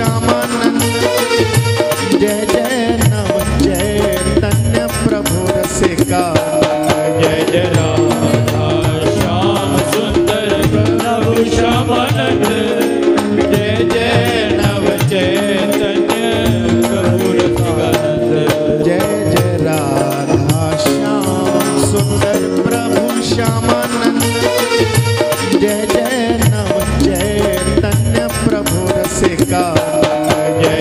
श्यामानंद जय जय नव जय तन्य प्रभु जय सुंदर प्रभु जय जय सुंदर प्रभु जय जय प्रभु रसिका।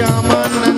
shaman